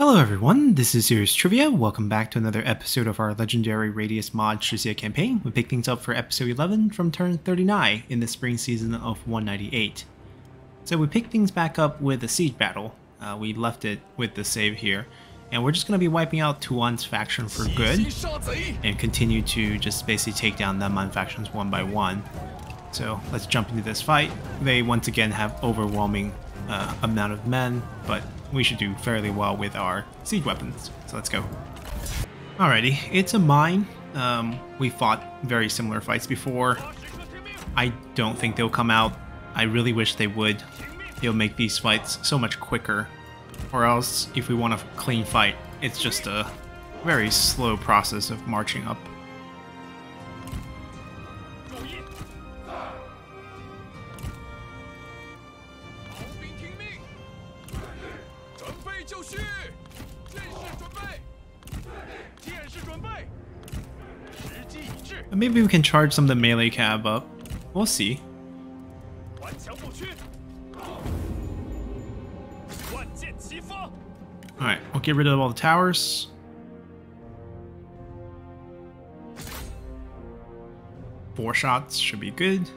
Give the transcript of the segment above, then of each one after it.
Hello everyone, this is Serious Trivia. Welcome back to another episode of our legendary Radious mod Shi Xie campaign. We pick things up for episode 11 from turn 39 in the spring season of 198. So we pick things back up with a siege battle. Uh, we left it with the save here. And we're just going to be wiping out Tuan's faction for good and continue to just basically take down Nanman factions one by one. So let's jump into this fight. They once again have overwhelming uh, amount of men, but we should do fairly well with our siege weapons. So let's go. Alrighty, it's a mine. Um, we fought very similar fights before. I don't think they'll come out. I really wish they would. It'll make these fights so much quicker. Or else, if we want a clean fight, it's just a very slow process of marching up. Maybe we can charge some of the melee cab up. We'll see. Alright, we'll get rid of all the towers. Four shots should be good.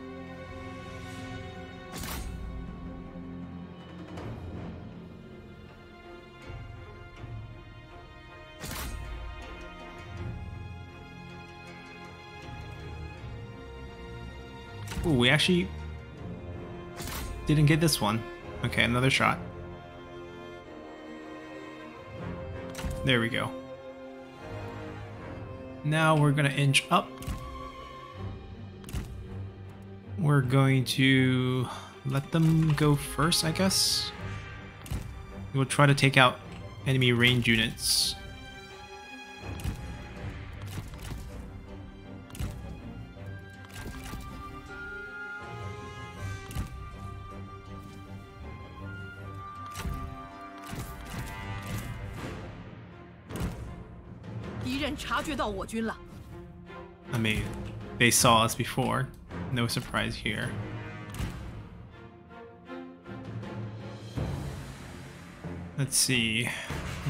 Ooh, we actually didn't get this one. Okay, another shot. There we go. Now we're gonna inch up. We're going to let them go first, I guess. We'll try to take out enemy range units. 到我军了。I mean, they saw us before. No surprise here. Let's see.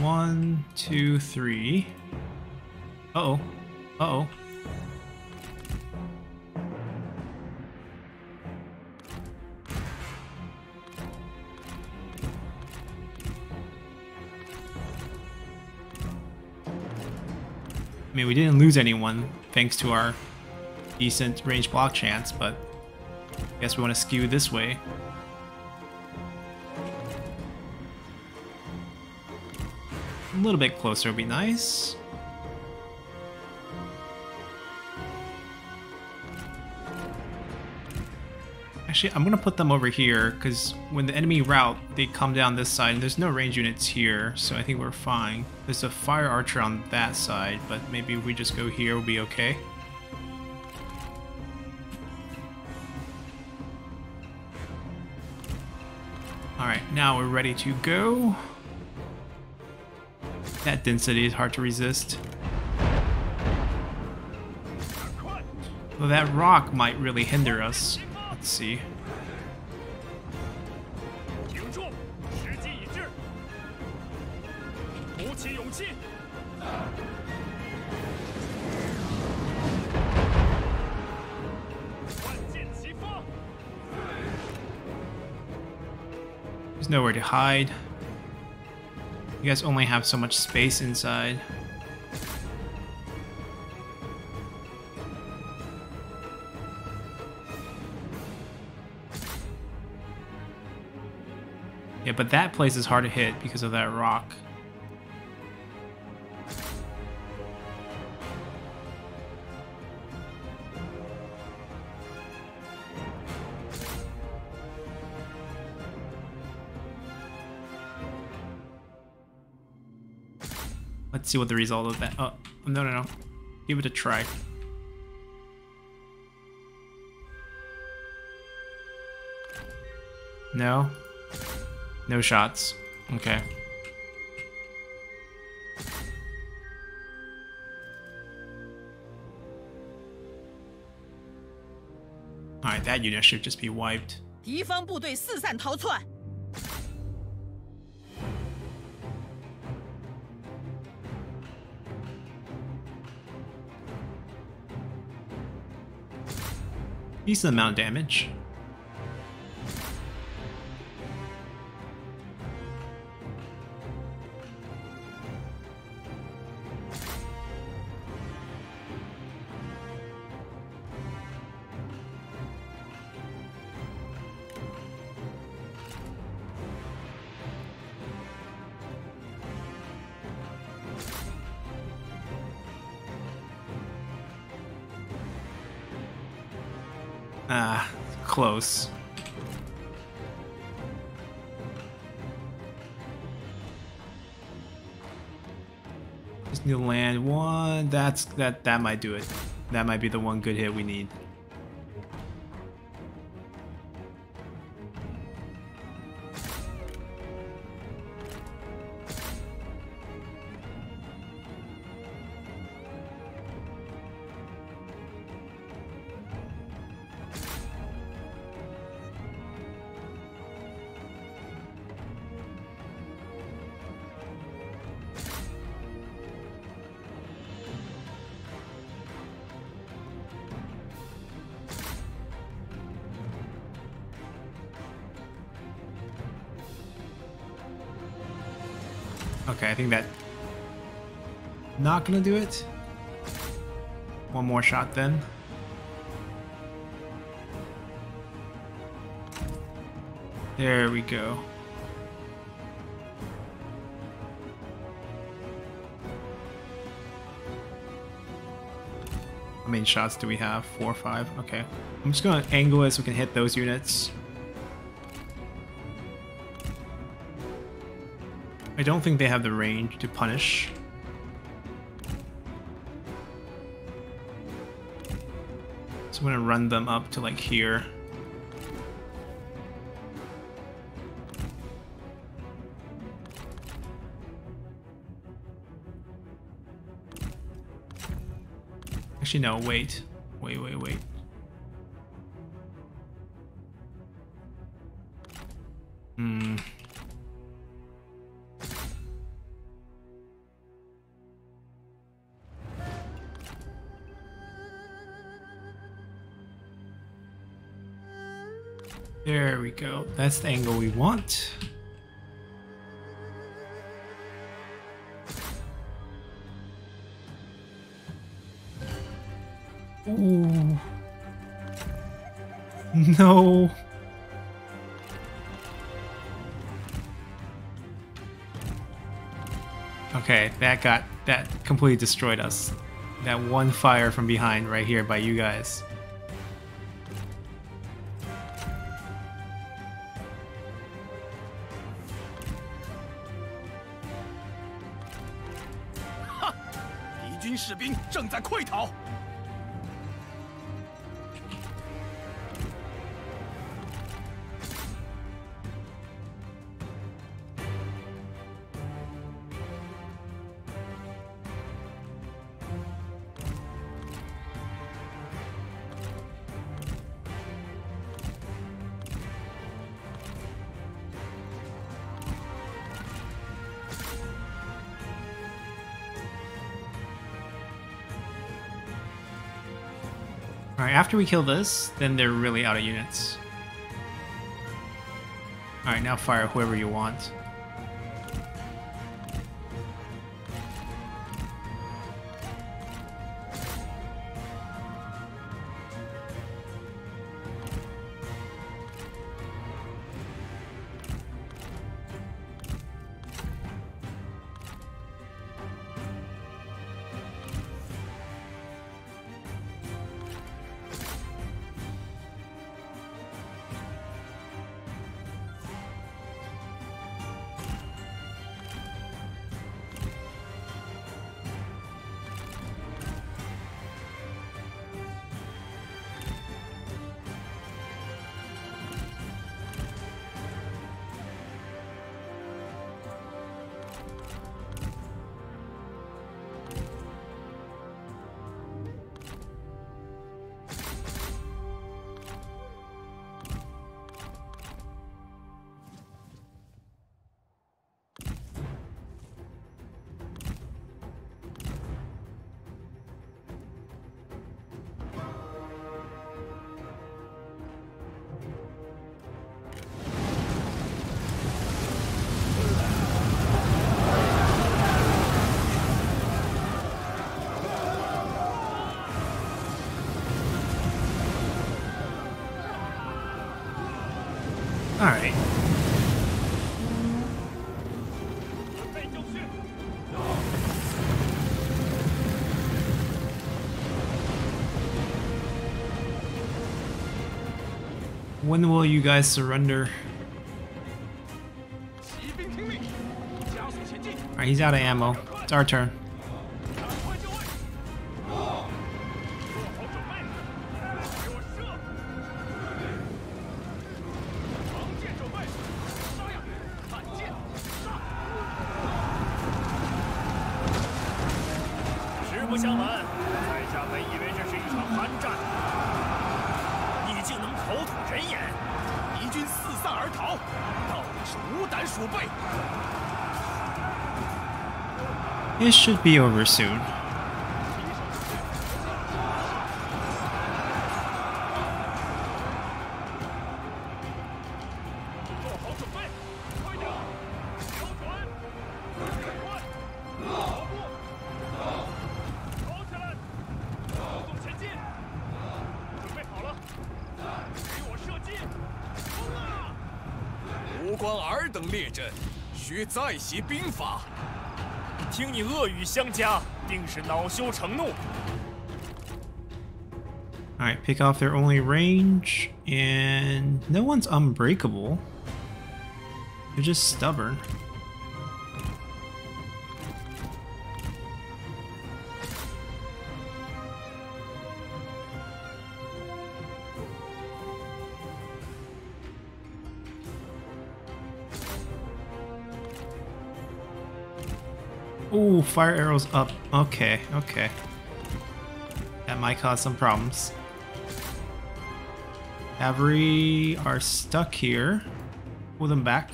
One, two, three. Uh oh. Uh oh. Mean, we didn't lose anyone thanks to our decent range block chance, but I guess we want to skew this way. A little bit closer would be nice. Actually, I'm to put them over here, because when the enemy route, they come down this side, and there's no range units here, so I think we're fine. There's a fire archer on that side, but maybe if we just go here, we'll be okay. Alright, now we're ready to go. That density is hard to resist. Well, that rock might really hinder us. Let's see. There's nowhere to hide. You guys only have so much space inside. Yeah, but that place is hard to hit because of that rock. see what the result of that. Oh, no, no, no. Give it a try. No? No shots. Okay. Alright, that unit should just be wiped. 敌方部队四散逃窜。 Decent amount of damage. One. That's that. That might do it. That might be the one good hit we need. Think that... Not gonna do it. One more shot then. There we go. How many shots do we have? Four or five? Okay. I'm just gonna angle it so we can hit those units. I don't think they have the range to punish. So I'm gonna run them up to like here. Actually, no, wait. That's the angle we want. Ooh. No. Okay, that got that completely destroyed us. That one fire from behind right here by you guys. Alright, after we kill this, then they're really out of units. Alright, now fire whoever you want. When will you guys surrender? Alright, he's out of ammo. It's our turn. Should be over soon. Alright, pick off their only range, and no one's unbreakable. They're just stubborn. Ooh, fire arrows up. Okay, okay. That might cause some problems. Cavalry are stuck here. Pull them back.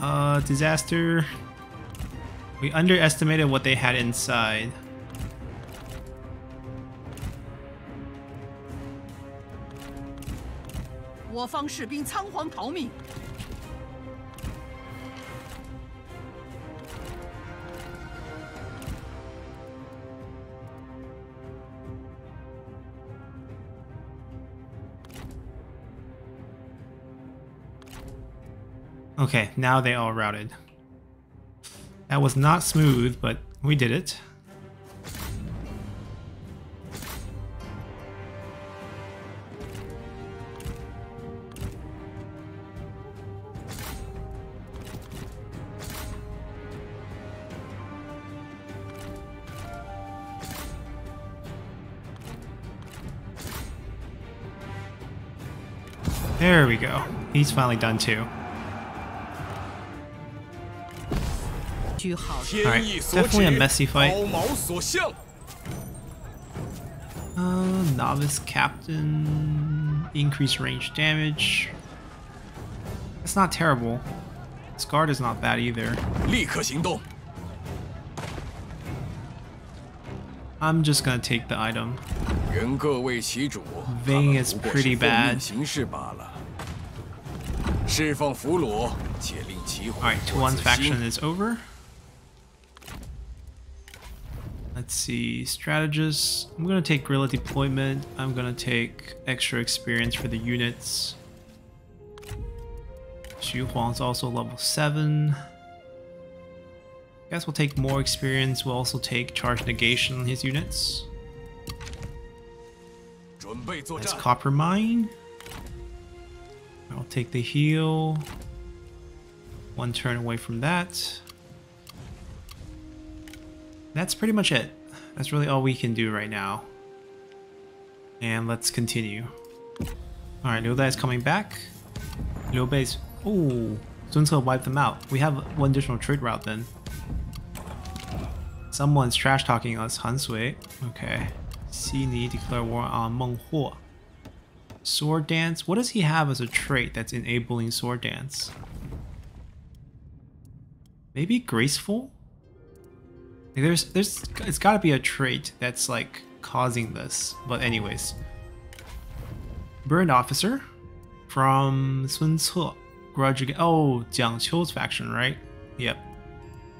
Uh, disaster. We underestimated what they had inside. Okay, now they all routed. That was not smooth, but we did it. There we go. He's finally done too. Alright, definitely a messy fight. Uh, novice captain, increased range damage. It's not terrible. Scarred is not bad either. I'm just gonna take the item. Ving is pretty bad. Alright, Tuan's faction is over. Let's see, strategists. I'm gonna take guerrilla deployment. I'm gonna take extra experience for the units. Xu Huang's also level 7. I Guess we'll take more experience. We'll also take charge negation on his units. That's copper mine. I'll take the heal. One turn away from that that's pretty much it. That's really all we can do right now. And let's continue. Alright, Liu is coming back. Liu Bei's... Ooh, Sun Ce wiped them out. We have one additional trade route then. Someone's trash talking us, Han Sui. Okay. Xi Ni declare war on Meng Huo. Sword Dance? What does he have as a trait that's enabling Sword Dance? Maybe Graceful? There's, there's, it's got to be a trait that's like causing this. But anyways, Burned Officer from Sun Ce. Grudge again. Oh, Jiang Qiu's faction, right? Yep.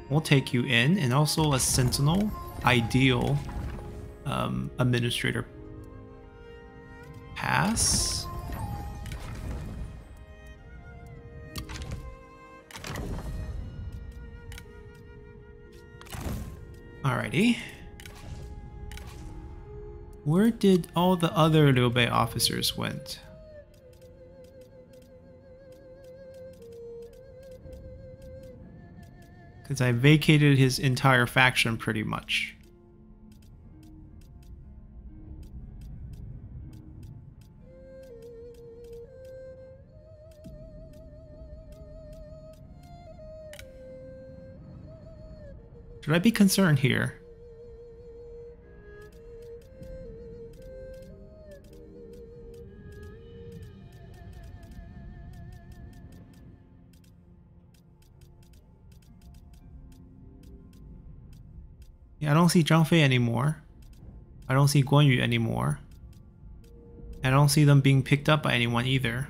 We'll take you in, and also a Sentinel, ideal um, administrator pass. Alrighty. Where did all the other Liu Bei officers went? Because I vacated his entire faction pretty much. Should I be concerned here? Yeah, I don't see Zhang Fei anymore. I don't see Guan Yu anymore. I don't see them being picked up by anyone either.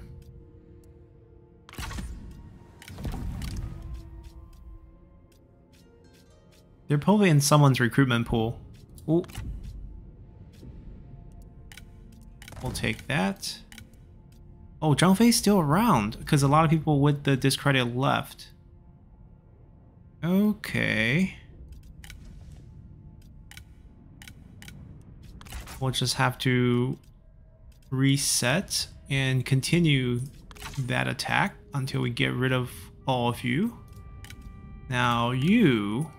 They're probably in someone's recruitment pool. Ooh. We'll take that. Oh, Zhang Fei's still around, because a lot of people with the discredit left. Okay. We'll just have to reset and continue that attack until we get rid of all of you. Now you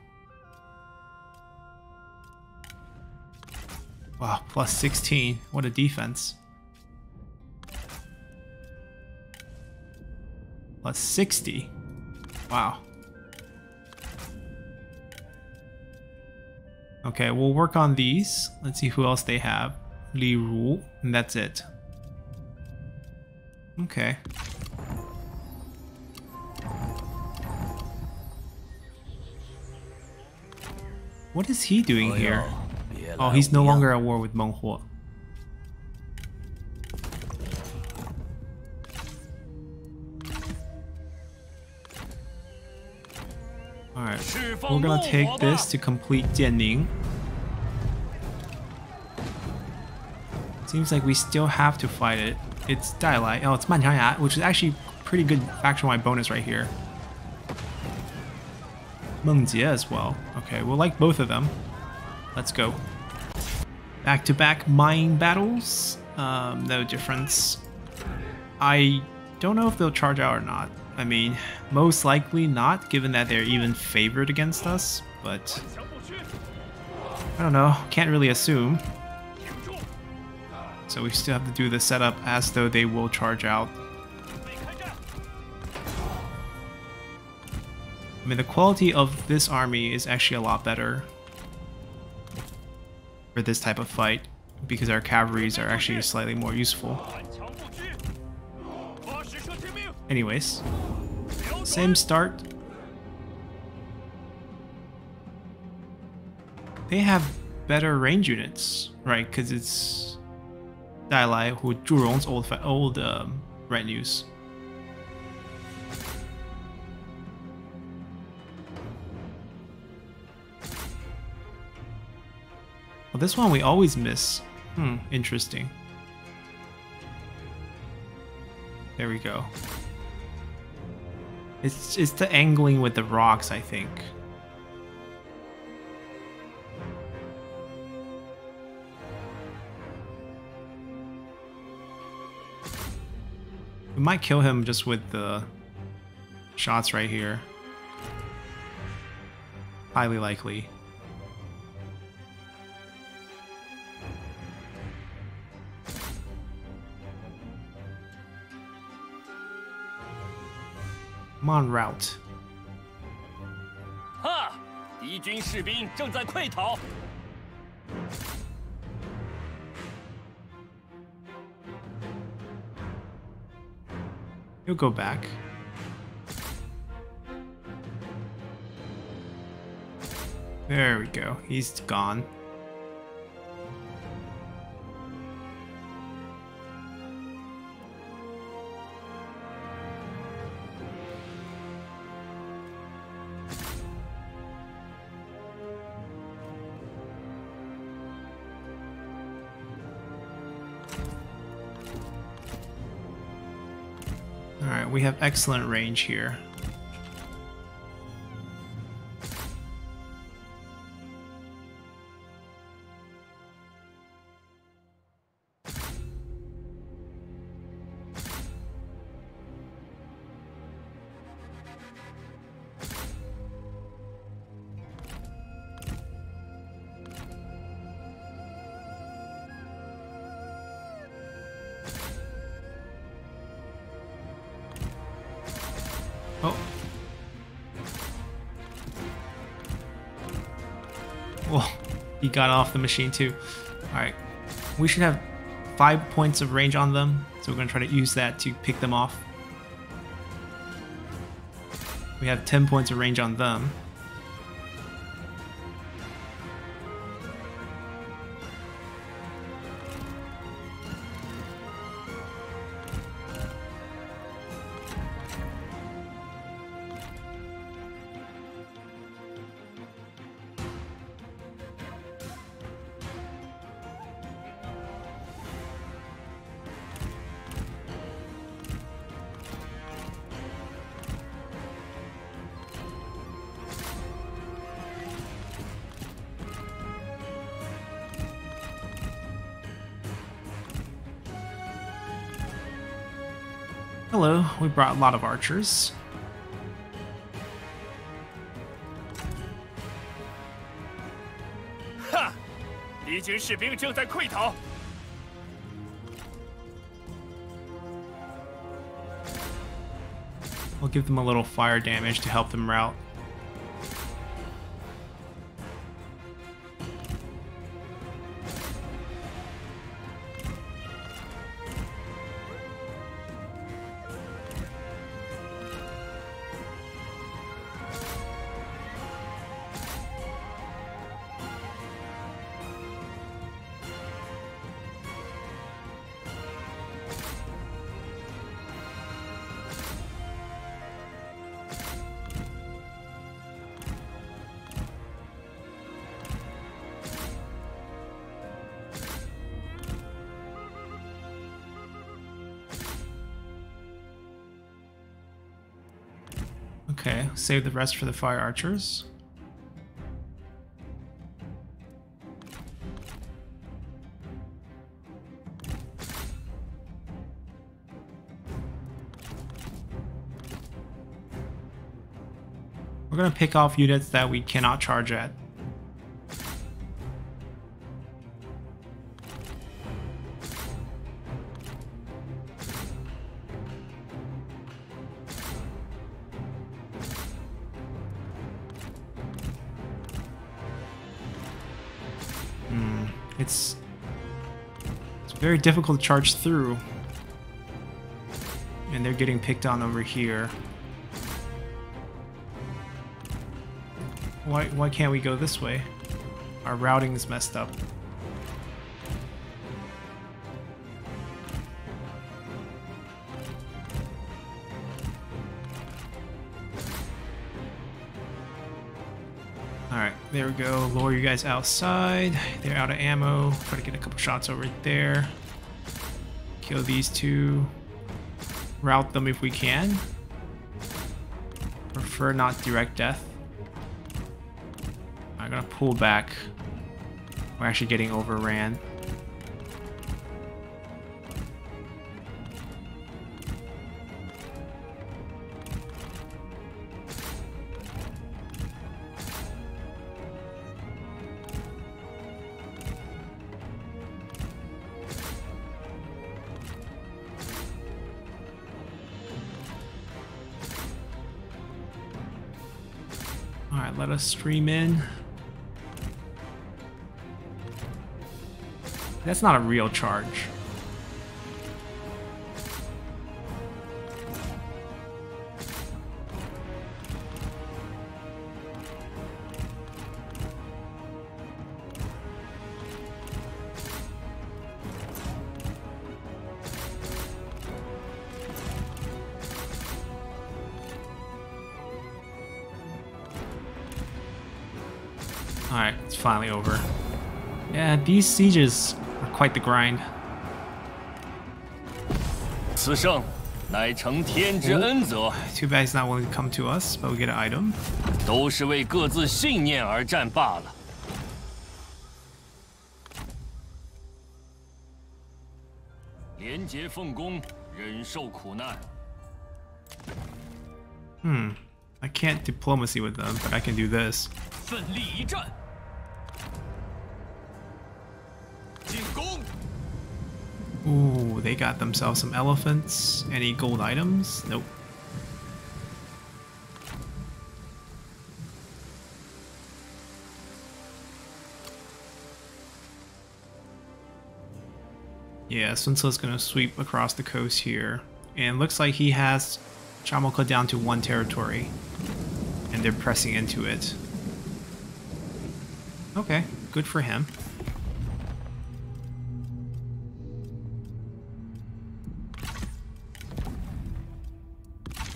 Wow, plus 16. What a defense. Plus 60. Wow. Okay, we'll work on these. Let's see who else they have. Li Ru, and that's it. Okay. What is he doing oh, here? Oh, he's no longer at war with Meng Huo. Alright, we're gonna take this to complete Jianning. Seems like we still have to fight it. It's Dailai. Oh, it's Manqiangya, which is actually pretty good faction-wide bonus right here. Meng Jie as well. Okay, we'll like both of them. Let's go. Back-to-back -back mine battles, um, no difference. I don't know if they'll charge out or not. I mean, most likely not, given that they're even favored against us, but... I don't know, can't really assume. So we still have to do the setup as though they will charge out. I mean, the quality of this army is actually a lot better for this type of fight because our cavalries are actually slightly more useful. Anyways, same start. They have better range units, right? Because it's Dailai who Zhu Rong's old old um, retinues. Well, this one we always miss. Hmm, interesting. There we go. It's, it's the angling with the rocks, I think. We might kill him just with the shots right here. Highly likely. I'm on route. 哈！敌军士兵正在溃逃。He'll go back. There we go. He's gone. Have excellent range here. Got off the machine too. Alright. We should have five points of range on them, so we're going to try to use that to pick them off. We have 10 points of range on them. we brought a lot of archers. Ha! We'll give them a little fire damage to help them rout save the rest for the fire archers. We're gonna pick off units that we cannot charge at. Very difficult to charge through. And they're getting picked on over here. Why, why can't we go this way? Our routing is messed up. Alright, there we go. Lower you guys outside. They're out of ammo. Try to get a couple shots over there. Kill these two. Route them if we can. Prefer not direct death. I'm gonna pull back. We're actually getting overran. Stream in. That's not a real charge. Alright, it's finally over. Yeah, these sieges are quite the grind. 此胜乃承天之恩泽， Too bad he's not willing to come to us, but we get an item. 都是为各自信念而战罢了。廉洁奉公，忍受苦难。 Hmm. I can't diplomacy with them, but I can do this. 奋力一战， Ooh, they got themselves some elephants. Any gold items? Nope. Yeah, Sun Ce's gonna sweep across the coast here. And looks like he has Shamoke down to one territory. And they're pressing into it. Okay, good for him.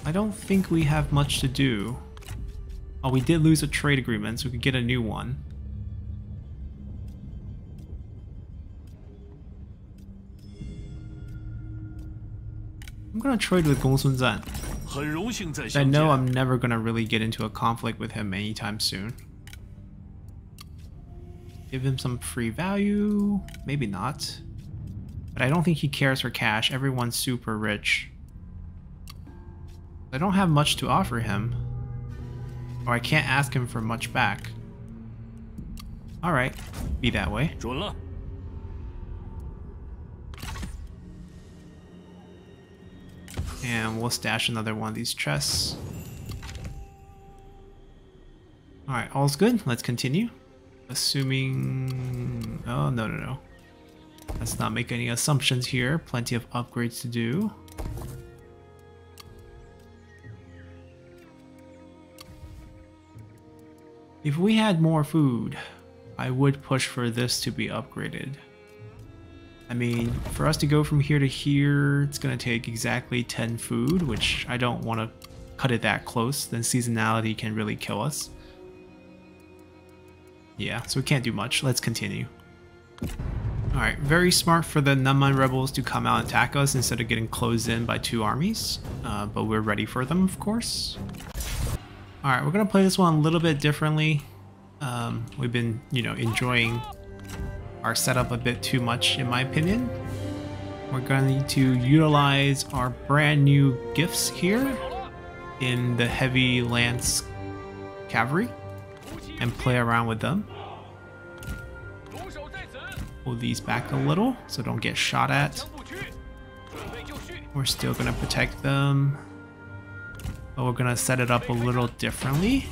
I don't think we have much to do. Oh, we did lose a trade agreement, so we could get a new one. I'm gonna trade with Gong Sun Zan. I know I'm never gonna really get into a conflict with him anytime soon. Give him some free value, maybe not. But I don't think he cares for cash, everyone's super rich. I don't have much to offer him. Or I can't ask him for much back. Alright, be that way. And we'll stash another one of these chests. Alright, all's good. Let's continue. Assuming... Oh, no, no, no. Let's not make any assumptions here. Plenty of upgrades to do. If we had more food, I would push for this to be upgraded. I mean, for us to go from here to here, it's going to take exactly 10 food, which I don't want to cut it that close, then seasonality can really kill us. Yeah, so we can't do much. Let's continue. Alright, very smart for the Nanman rebels to come out and attack us instead of getting closed in by two armies, uh, but we're ready for them, of course. Alright, we're going to play this one a little bit differently. Um, we've been, you know, enjoying our setup a bit too much, in my opinion. We're going to utilize our brand new gifts here in the heavy lance cavalry and play around with them. Pull these back a little so don't get shot at. We're still to protect them. But we're gonna set it up a little differently.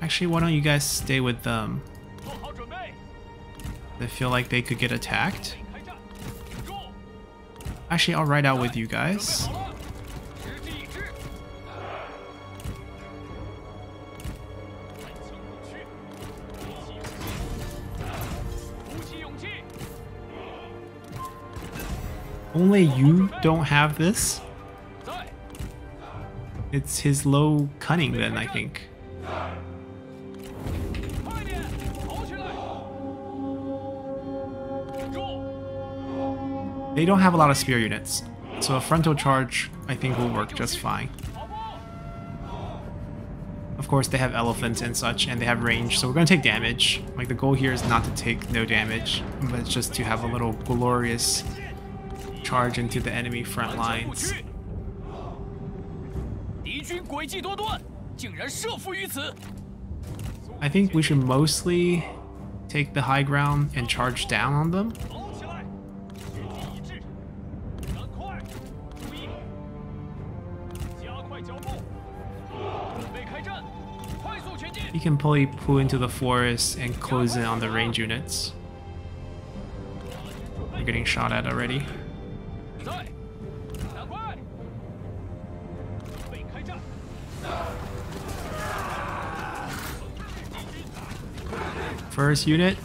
Actually, why don't you guys stay with them? They feel like they could get attacked. Actually, I'll ride out with you guys. Only you don't have this? It's his low cunning then, I think. They don't have a lot of spear units, so a frontal charge I think will work just fine. Of course they have elephants and such, and they have range, so we're gonna take damage. Like the goal here is not to take no damage, but it's just to have a little glorious charge into the enemy front lines. I think we should mostly take the high ground and charge down on them. You can probably pull into the forest and close in on the range units. We're getting shot at already. First unit,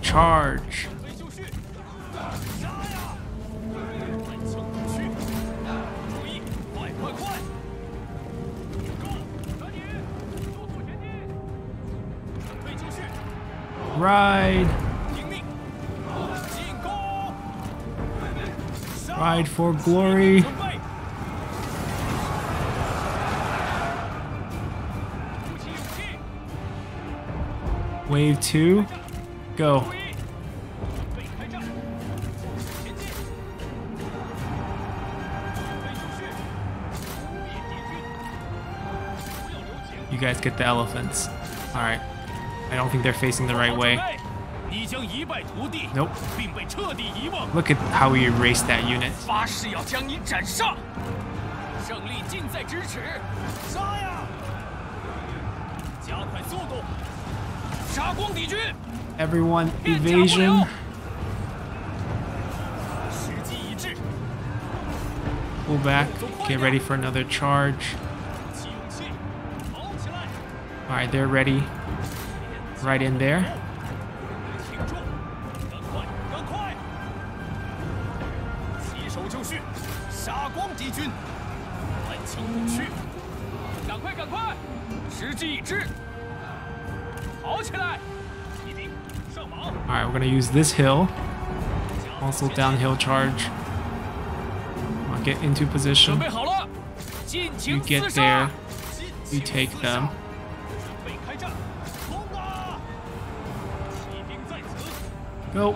charge. Ride. Ride for glory. Wave two, go. You guys get the elephants. Alright. I don't think they're facing the right way. Nope. Look at how we erased that unit. Everyone, evasion. Pull back. Get ready for another charge. Alright, they're ready. Right in there. Alright, we're gonna use this hill. Also downhill charge. I'll get into position. You get there. You take them. Go.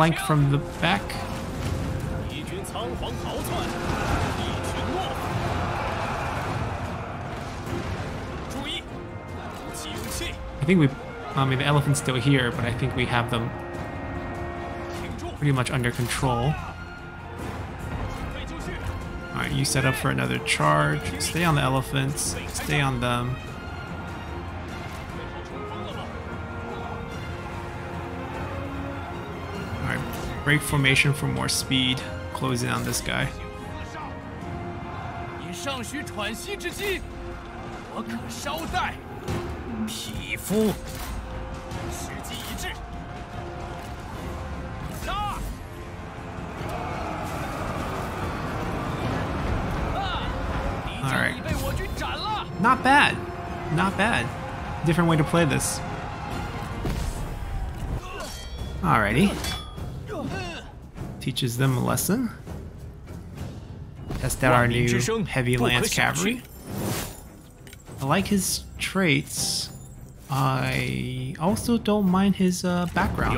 flank from the back. I think we, I mean, the elephant's still here, but I think we have them pretty much under control. Alright, you set up for another charge. Stay on the elephants. Stay on them. Break formation for more speed. Close in on this guy. Not bad. Not bad. Different way to play this. Alrighty. Teaches them a lesson. Test out our new heavy lance cavalry. I like his traits. I also don't mind his uh, background.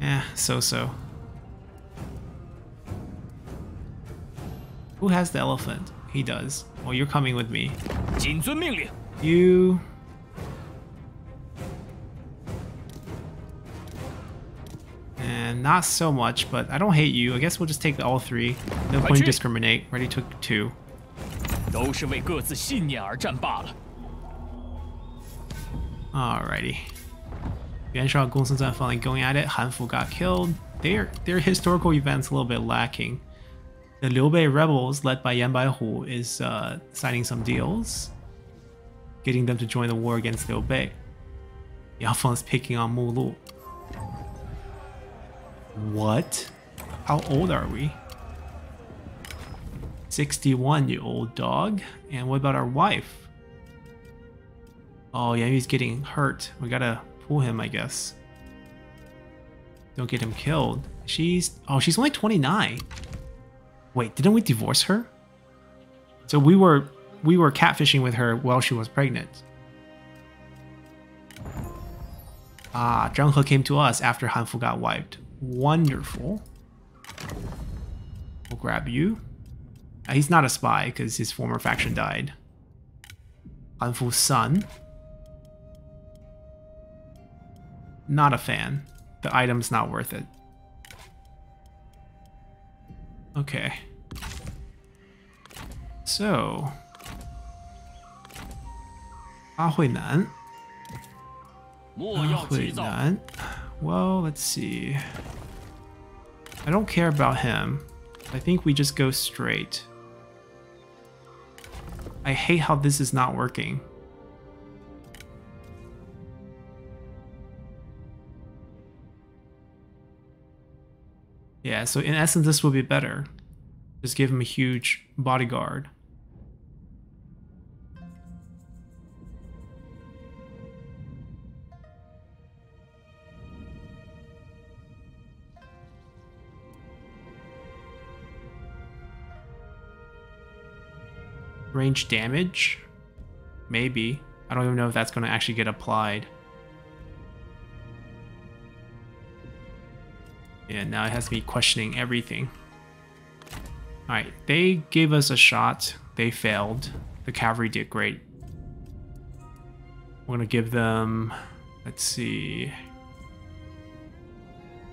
Eh, so-so. Who has the elephant? He does. Well, you're coming with me. You not so much, but I don't hate you. I guess we'll just take all three. No point to Achoo. discriminate. Already took two. 都是为各自信念而战罢了。 Alrighty. Yuan Shao and Gongsun Zan finally going at it. Han Fu got killed. Their their historical events a little bit lacking. The Liu Bei rebels, led by Yan Baihu, is uh, signing some deals, getting them to join the war against Liu Bei. Yao Feng's picking on Mu Lu. What? How old are we? 61, you old dog. And what about our wife? Oh, yeah, he's getting hurt. We gotta pull him, I guess. Don't get him killed. She's oh, she's only 29. Wait, didn't we divorce her? So we were we were catfishing with her while she was pregnant. Ah, Zhang He came to us after Han Fu got wiped. Wonderful. We'll grab you. Uh, he's not a spy because his former faction died. Han Fu's son. Not a fan. The item's not worth it. Okay. So. Ah Huinan. Well, let's see. I don't care about him. I think we just go straight. I hate how this is not working. Yeah, so in essence, this will be better. Just give him a huge bodyguard. Range damage? Maybe. I don't even know if that's going to actually get applied. Yeah, now it has me questioning everything. Alright, they gave us a shot. They failed. The cavalry did great. We're gonna give them, let's see,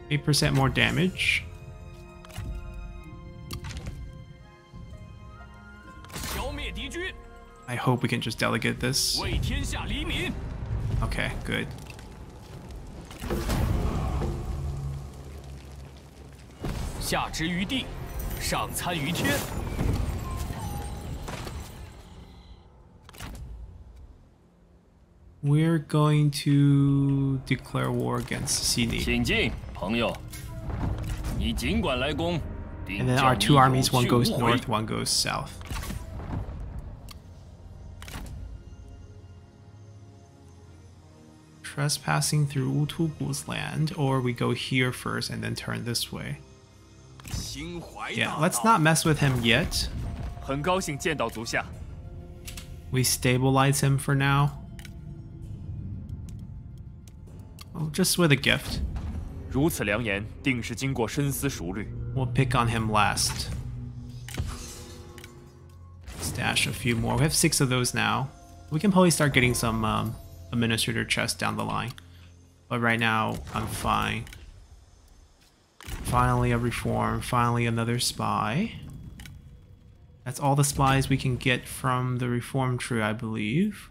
8% more damage. I hope we can just delegate this. Okay, good. We're going to declare war against Sini. And then our two armies, one goes north, one goes south. Trespassing through Wutugu's land, or we go here first and then turn this way. Yeah, let's not mess with him yet. We stabilize him for now. Oh, just with a gift. We'll pick on him last. Stash a few more. We have six of those now. We can probably start getting some um, administrator chest down the line. But right now, I'm fine. Finally a reform, finally another spy. That's all the spies we can get from the reform tree, I believe.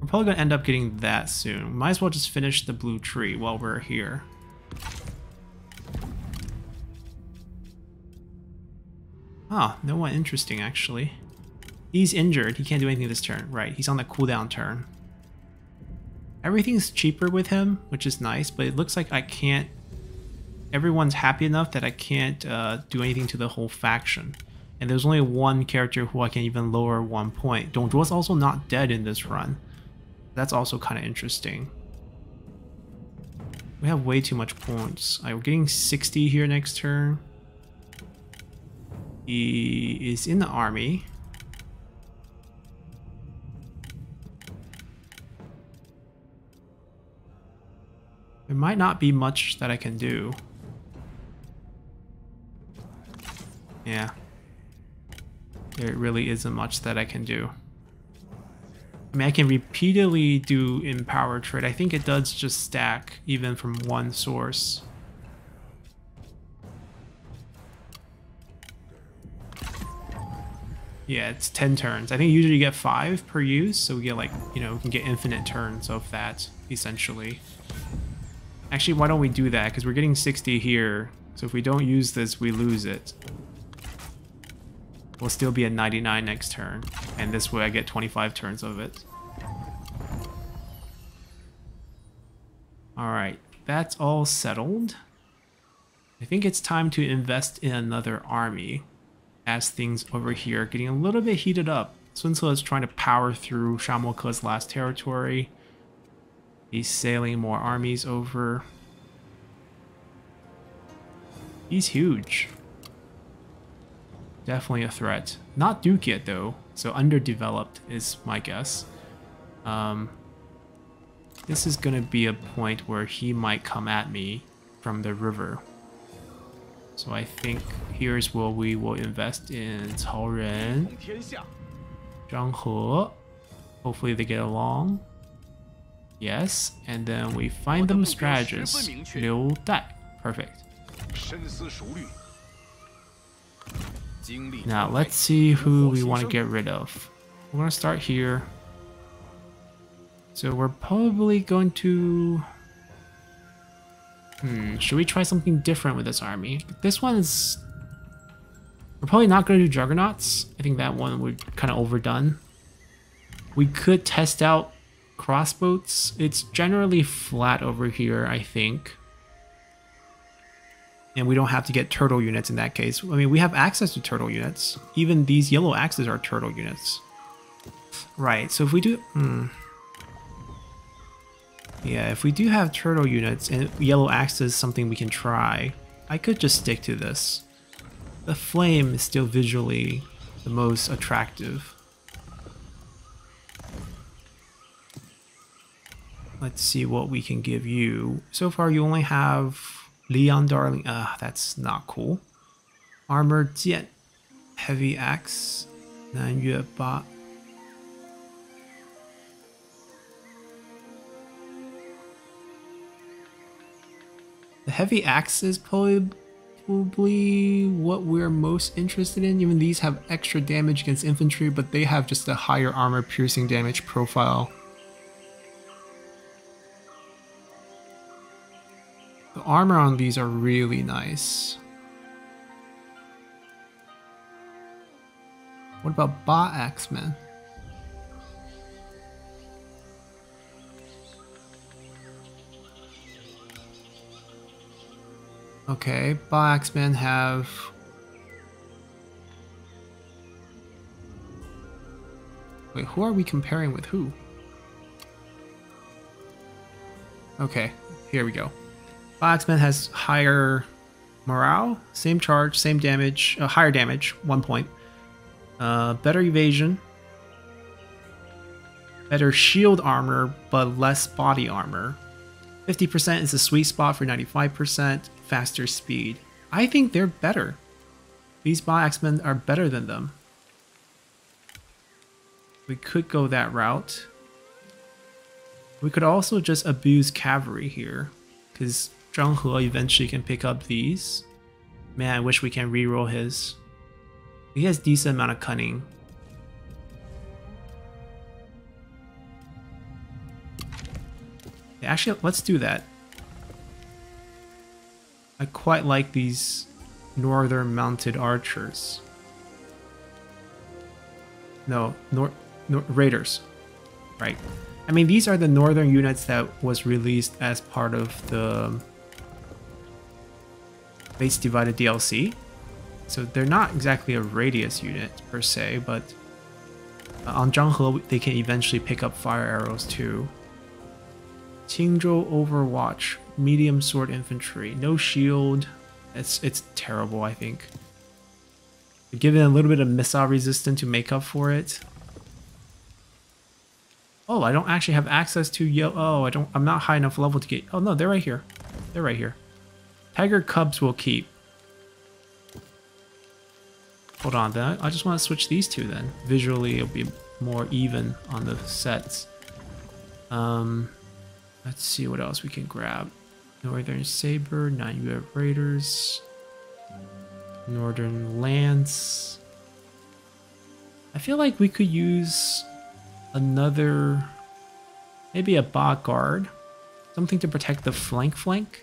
We're probably going to end up getting that soon. Might as well just finish the blue tree while we're here. Ah, no one interesting actually. He's injured. He can't do anything this turn. Right, he's on the cooldown turn. Everything's cheaper with him, which is nice, but it looks like I can't... Everyone's happy enough that I can't uh, do anything to the whole faction. And there's only one character who I can even lower one point. Dongzhuo's also not dead in this run. That's also kind of interesting. We have way too much points. Right, we're getting 60 here next turn. He is in the army. There might not be much that I can do. Yeah. There really isn't much that I can do. I mean, I can repeatedly do Empower Trade. I think it does just stack even from one source. Yeah, it's 10 turns. I think usually you get 5 per use, so we get like, you know, we can get infinite turns of that, essentially. Actually, why don't we do that? Because we're getting 60 here, so if we don't use this, we lose it. We'll still be at 99 next turn, and this way I get 25 turns of it. Alright, that's all settled. I think it's time to invest in another army as things over here are getting a little bit heated up. Sun is trying to power through Sha Ke's last territory. He's sailing more armies over. He's huge. Definitely a threat. Not Duke yet, though, so underdeveloped is my guess. Um, this is going to be a point where he might come at me from the river. So I think here's where we will invest in Cao Ren, Zhang He. Hopefully they get along. Yes, and then we find them strategists. Liu Dai. Perfect. Now let's see who we want to get rid of. We're going to start here. So we're probably going to... Hmm, should we try something different with this army? This one is... We're probably not going to do Juggernauts. I think that one would kind of overdone. We could test out crossbows. It's generally flat over here, I think and we don't have to get turtle units in that case. I mean, we have access to turtle units. Even these yellow axes are turtle units. Right, so if we do... Hmm. Yeah, if we do have turtle units and yellow axe is something we can try, I could just stick to this. The flame is still visually the most attractive. Let's see what we can give you. So far, you only have Leon Darling. Ah, uh, that's not cool. Armored Jian. Heavy Axe. Nan Yue Ba. The Heavy Axe is probably what we're most interested in. Even these have extra damage against infantry, but they have just a higher armor piercing damage profile The armor on these are really nice. What about Ba Axeman? Okay, Ba Axemen have... Wait, who are we comparing with who? Okay, here we go. Axemen has higher morale, same charge, same damage, uh, higher damage, one point. Uh, better evasion. Better shield armor, but less body armor. 50% is a sweet spot for 95% faster speed. I think they're better. These Ba Axemen are better than them. We could go that route. We could also just abuse cavalry here, because He eventually can pick up these. Man, I wish we can reroll his. He has decent amount of cunning. Actually, let's do that. I quite like these northern mounted archers. No, nor, nor raiders. Right. I mean, these are the northern units that was released as part of the Fates Divided DLC. So they're not exactly a Radious unit per se, but uh, on Zhang He they can eventually pick up fire arrows too. Qingzhou Overwatch medium sword infantry, no shield. It's it's terrible, I think. Give it a little bit of missile resistance to make up for it. Oh, I don't actually have access to yo. Oh, I don't. I'm not high enough level to get. Oh no, they're right here. They're right here. Tiger cubs will keep. Hold on, then I just want to switch these two. Then visually, it'll be more even on the sets. Um, let's see what else we can grab. Northern Saber, Nine Raiders, Northern Lance. I feel like we could use another, maybe a bot guard, something to protect the flank flank.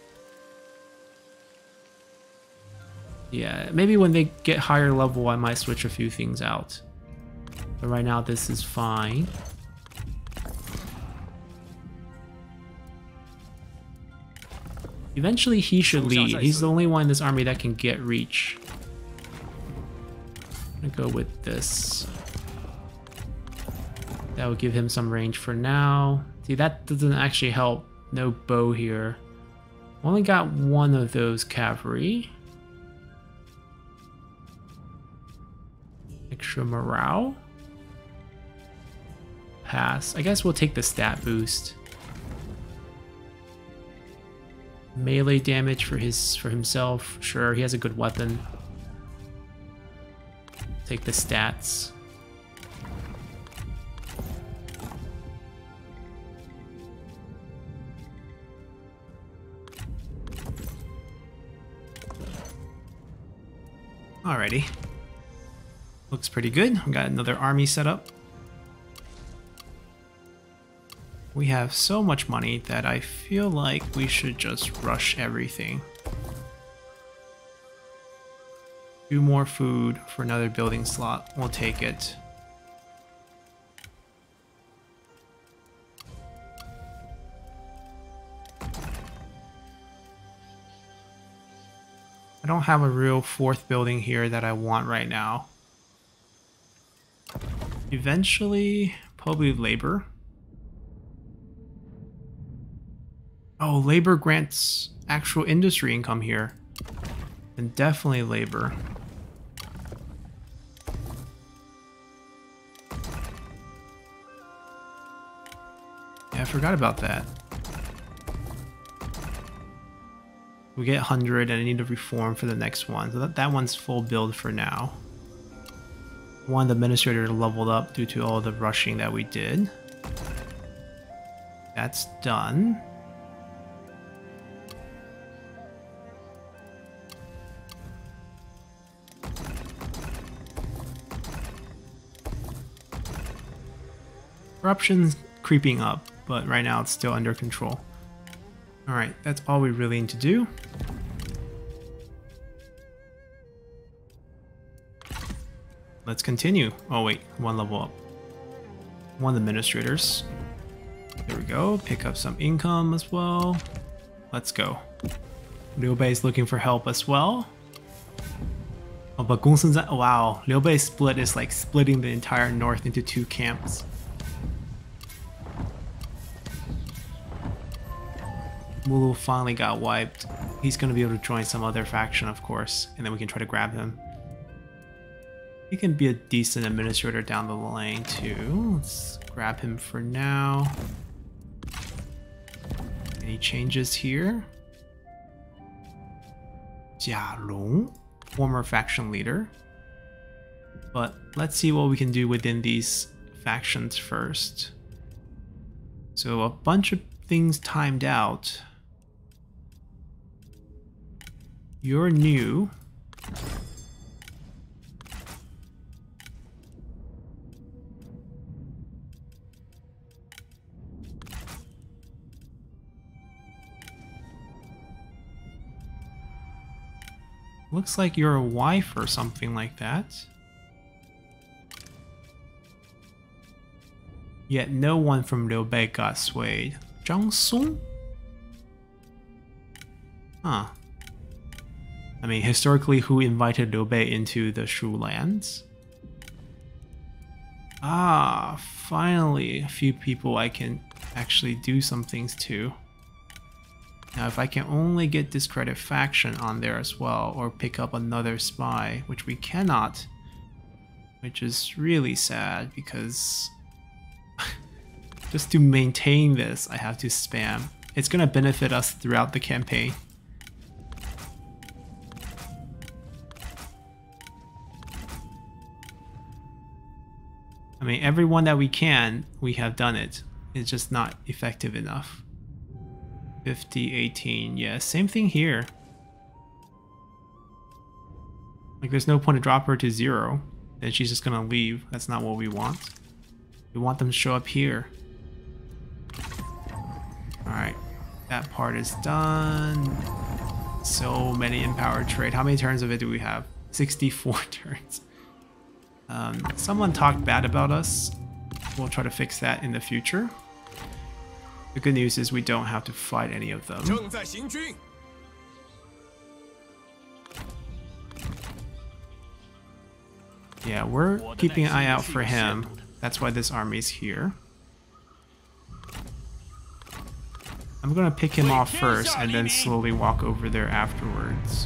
Yeah, maybe when they get higher level, I might switch a few things out. But right now, this is fine. Eventually he should lead. He's the only one in this army that can get reach. I'm gonna go with this. That would give him some range for now. See, that doesn't actually help. No bow here. Only got one of those cavalry. Morale. Pass. I guess we'll take the stat boost melee damage for his for himself. Sure, he has a good weapon. Take the stats. Alrighty. Looks pretty good. We got another army set up. We have so much money that I feel like we should just rush everything. Two more food for another building slot. We'll take it. I don't have a real fourth building here that I want right now. Eventually, probably labor. Oh, labor grants actual industry income here. And definitely labor. Yeah, I forgot about that. We get 100 and I need to reform for the next one. So that, that one's full build for now. One administrator leveled up due to all the rushing that we did. That's done. Corruption's creeping up, but right now it's still under control. Alright, that's all we really need to do. Let's continue. Oh wait, one level up. One administrators. There we go. Pick up some income as well. Let's go. Liu Bei is looking for help as well. Oh, but Gongsun wow, Liu Bei split is like splitting the entire north into two camps. Mulu finally got wiped. He's gonna be able to join some other faction, of course, and then we can try to grab him. He can be a decent administrator down the lane too. Let's grab him for now. Any changes here? Jia Long, former faction leader. But let's see what we can do within these factions first. So a bunch of things timed out. You're new. Looks like you're a wife or something like that. Yet no one from Liu Bei got swayed. Zhang Song? Huh. I mean, historically, who invited Liu Bei into the Shu lands? Ah, finally, a few people I can actually do some things to. Now if I can only get discredit faction on there as well, or pick up another spy, which we cannot, which is really sad because just to maintain this, I have to spam. It's gonna benefit us throughout the campaign. I mean, everyone that we can, we have done it. It's just not effective enough. 50, 18. Yeah, same thing here. Like, there's no point to drop her to zero. Then she's just gonna leave. That's not what we want. We want them to show up here. Alright, that part is done. So many empowered trade. How many turns of it do we have? 64 turns. Um, someone talked bad about us. We'll try to fix that in the future. The good news is we don't have to fight any of them. Yeah, we're keeping an eye out for him. That's why this army's here. I'm gonna pick him off first and then slowly walk over there afterwards.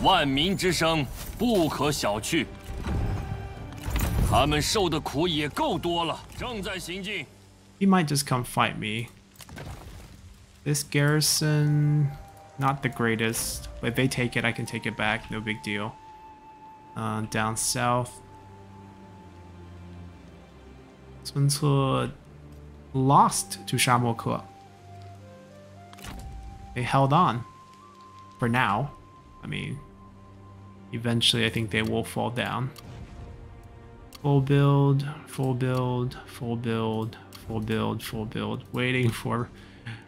One 他们受的苦也够多了，正在行进。He might just come fight me. This garrison, not the greatest, but if they take it, I can take it back. No big deal. Uh, down south. 村策 lost to 沙漠克. They held on. For now. I mean, eventually I think they will fall down. Full build, full build, full build, full build, full build. Waiting for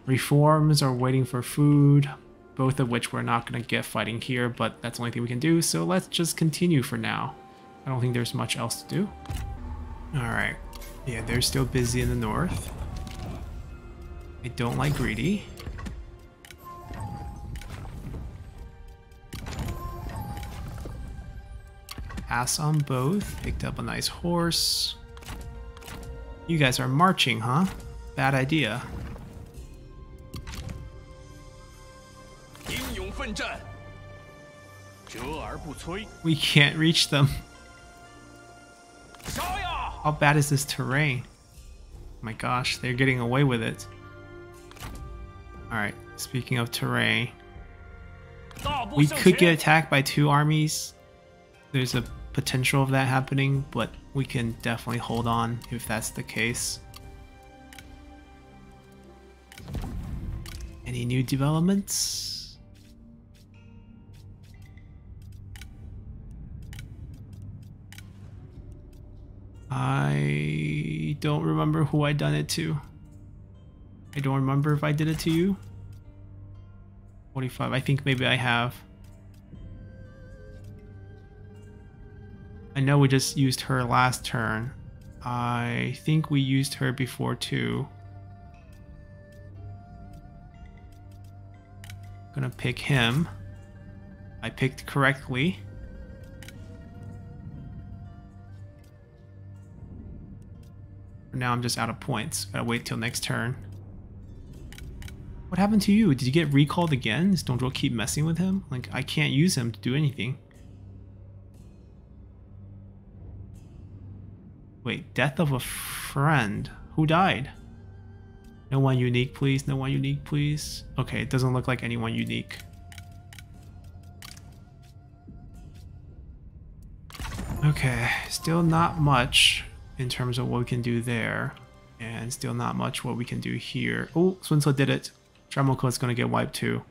reforms or waiting for food. Both of which we're not going to get fighting here, but that's the only thing we can do. So let's just continue for now. I don't think there's much else to do. Alright. Yeah, they're still busy in the north. I don't like greedy. Pass on both. Picked up a nice horse. You guys are marching, huh? Bad idea. We can't reach them. How bad is this terrain? Oh my gosh, they're getting away with it. Alright, speaking of terrain. We could get attacked by two armies. There's a potential of that happening, but we can definitely hold on if that's the case. Any new developments? I don't remember who I done it to. I don't remember if I did it to you. 45, I think maybe I have. I know we just used her last turn. I think we used her before too. Gonna pick him. I picked correctly. Now I'm just out of points. Gotta wait till next turn. What happened to you? Did you get recalled again? Does Dongzhuo keep messing with him? Like, I can't use him to do anything. Wait, death of a friend. Who died? No one unique, please. No one unique, please. Okay, it doesn't look like anyone unique. Okay, still not much in terms of what we can do there. And still not much what we can do here. Oh, Ce did it. Dremel is going to get wiped too.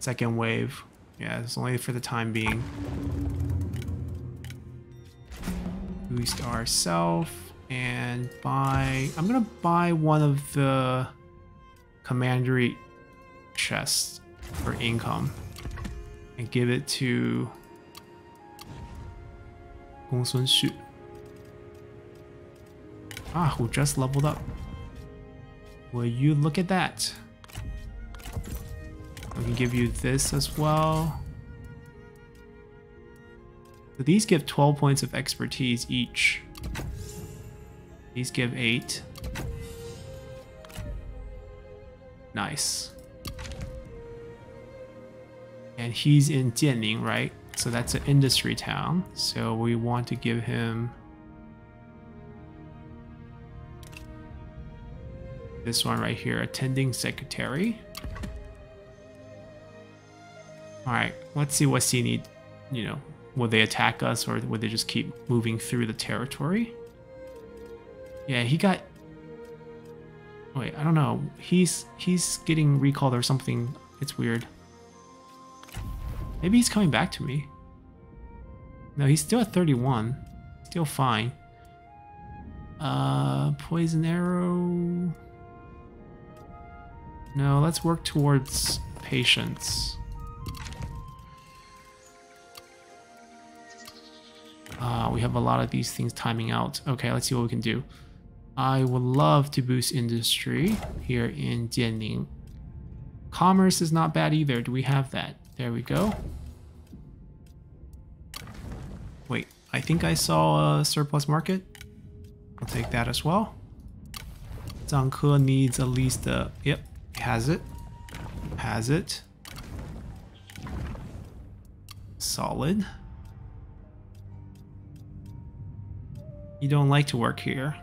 Second wave. Yeah, it's only for the time being boost ourselves and buy... I'm to buy one of the commandery chests for income and give it to Gong Sun Xu. Ah, who just leveled up. Will you look at that? We can give you this as well. So these give 12 points of expertise each. These give 8. Nice. And he's in Jianning, right? So that's an industry town. So we want to give him this one right here, attending secretary. All right, let's see what C need, you know, Would they attack us or would they just keep moving through the territory? Yeah, he got... Wait, I don't know. He's he's getting recalled or something. It's weird. Maybe he's coming back to me. No, he's still at 31. Still fine. Uh, poison arrow... No, let's work towards patience. Uh, we have a lot of these things timing out. Okay, let's see what we can do. I would love to boost industry here in Jianning. Commerce is not bad either. Do we have that? There we go. Wait, I think I saw a surplus market. I'll take that as well. Zhangke needs at least a... Yep, has it. Has it. Solid. You don't like to work here.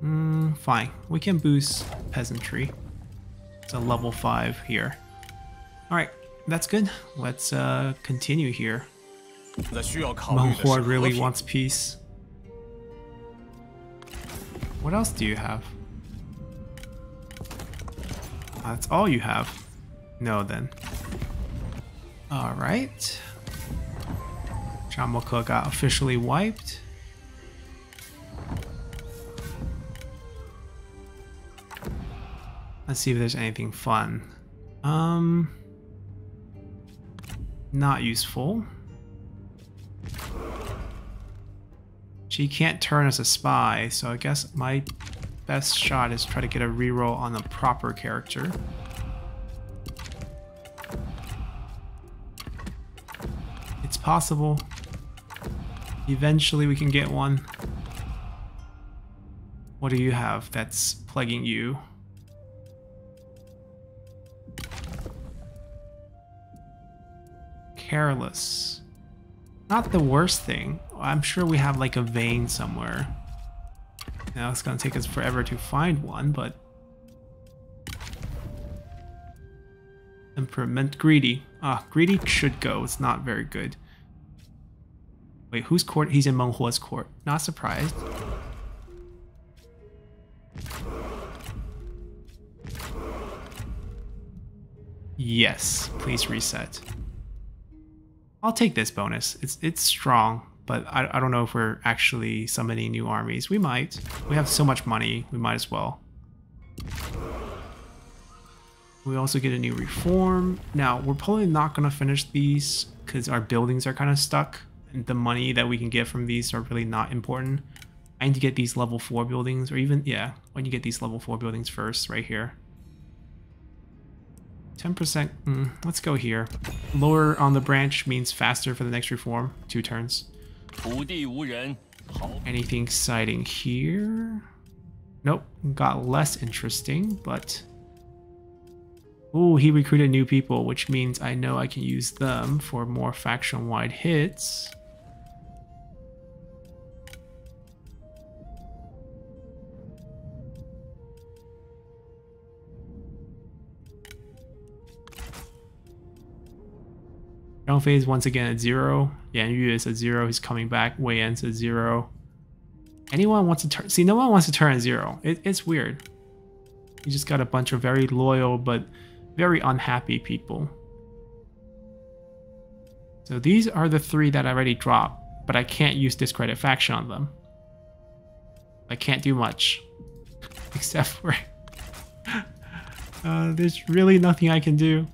Hmm, fine. We can boost peasantry. It's a level 5 here. Alright, that's good. Let's uh, continue here. Meng Huo really wants peace. What else do you have? That's all you have. No, then. Alright. Shamoke got officially wiped. Let's see if there's anything fun. Um, not useful. She can't turn as a spy, so I guess my best shot is try to get a reroll on the proper character. It's possible. Eventually we can get one. What do you have that's plaguing you? Careless. Not the worst thing. I'm sure we have like a vein somewhere. Now it's gonna take us forever to find one, but... Temperament Greedy. Ah, Greedy should go. It's not very good. Wait, whose court? He's in Meng Huo's court. Not surprised. Yes, please reset. I'll take this bonus. It's it's strong, but I, I don't know if we're actually summoning new armies. We might. We have so much money, we might as well. We also get a new reform. Now, we're probably not going to finish these because our buildings are kind of stuck. And the money that we can get from these are really not important. I need to get these level 4 buildings, or even, yeah, when you get these level 4 buildings first, right here. 10%, mm, let's go here. Lower on the branch means faster for the next reform, two turns. Anything exciting here? Nope, got less interesting, but... Ooh, he recruited new people, which means I know I can use them for more faction-wide hits. Fei is once again at zero. Yan Yu is at zero. He's coming back. Wei Yan's at zero. Anyone wants to turn? See, no one wants to turn at zero. It, it's weird. You just got a bunch of very loyal but very unhappy people. So these are the three that I already dropped, but I can't use discredit faction on them. I can't do much. Except for... uh, there's really nothing I can do.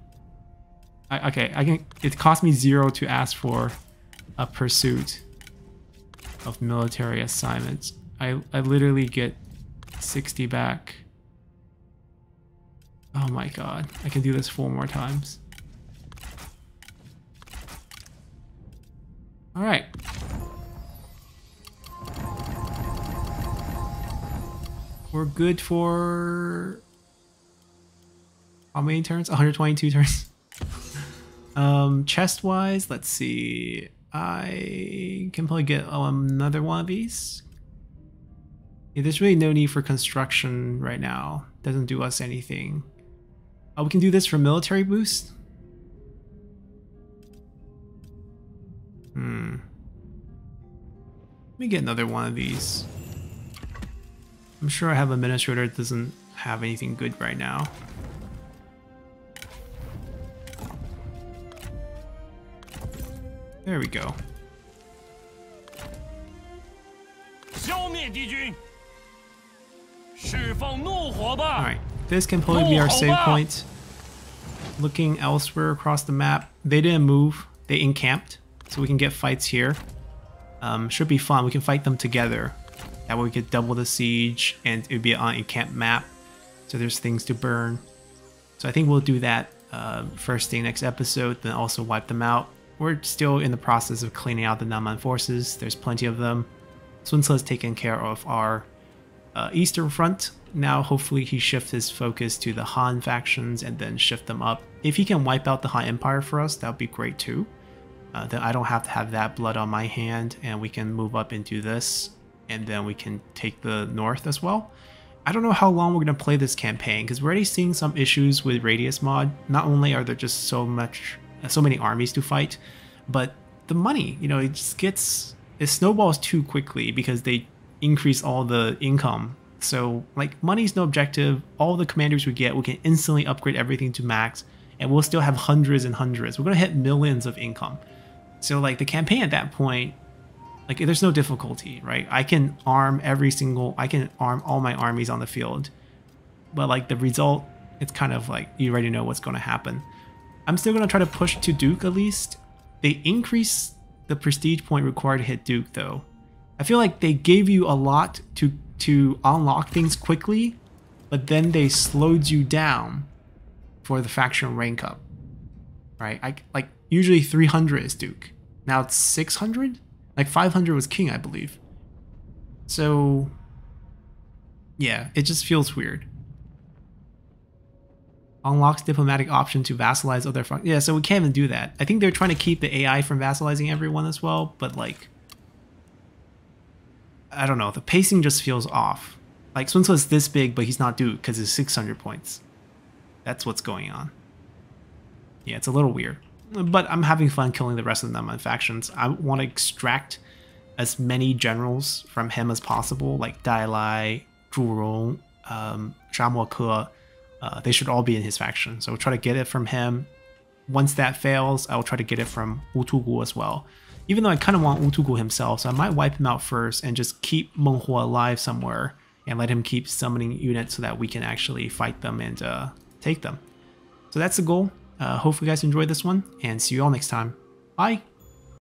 I, okay, I can. It cost me zero to ask for a pursuit of military assignments. I I literally get 60 back. Oh my god, I can do this four more times. All right. We're good for how many turns? 122 turns. Um, chest wise, let's see. I can probably get oh, another one of these. Yeah, there's really no need for construction right now. Doesn't do us anything. Oh, we can do this for military boost? Hmm. Let me get another one of these. I'm sure I have administrator that doesn't have anything good right now. There we go. Alright, this can probably be our save point. Looking elsewhere across the map, they didn't move, they encamped, so we can get fights here. Um, should be fun, we can fight them together. That way we could double the siege and it would be on encamped map, so there's things to burn. So I think we'll do that uh, first thing next episode, then also wipe them out we're still in the process of cleaning out the Nanman forces. There's plenty of them. Ce has taken care of our uh, eastern front. Now, hopefully, he shifts his focus to the Han factions and then shift them up. If he can wipe out the Han Empire for us, that would be great too. Uh, then I don't have to have that blood on my hand, and we can move up into this, and then we can take the north as well. I don't know how long we're going to play this campaign, because we're already seeing some issues with Radious mod. Not only are there just so much so many armies to fight, but the money, you know, it just gets it snowballs too quickly because they increase all the income. So like money's no objective. All the commanders we get, we can instantly upgrade everything to max, and we'll still have hundreds and hundreds. We're gonna hit millions of income. So like the campaign at that point, like there's no difficulty, right? I can arm every single, I can arm all my armies on the field, but like the result, it's kind of like you already know what's going to happen. I'm still going to try to push to Duke at least. They increase the prestige point required to hit Duke though. I feel like they gave you a lot to, to unlock things quickly, but then they slowed you down for the faction rank up. Right? I, like usually 300 is Duke. Now it's 600? Like 500 was King, I believe. So yeah, it just feels weird. unlocks diplomatic option to vassalize other functions. Yeah, so we can't even do that. I think they're trying to keep the AI from vassalizing everyone as well, but like, I don't know. The pacing just feels off. Like Sun is this big, but he's not due because it's 600 points. That's what's going on. Yeah, it's a little weird. But I'm having fun killing the rest of them on factions. I want to extract as many generals from him as possible, like Dai Lai, Zhu Rong, um, Zha Ke. Uh, they should all be in his faction. So I'll try to get it from him. Once that fails, I'll try to get it from Wu Tugu as well. Even though I kind of want Wu Tugu himself, so I might wipe him out first and just keep Meng Huo alive somewhere and let him keep summoning units so that we can actually fight them and uh, take them. So that's the goal. Uh, hopefully you guys enjoyed this one and see you all next time. Bye!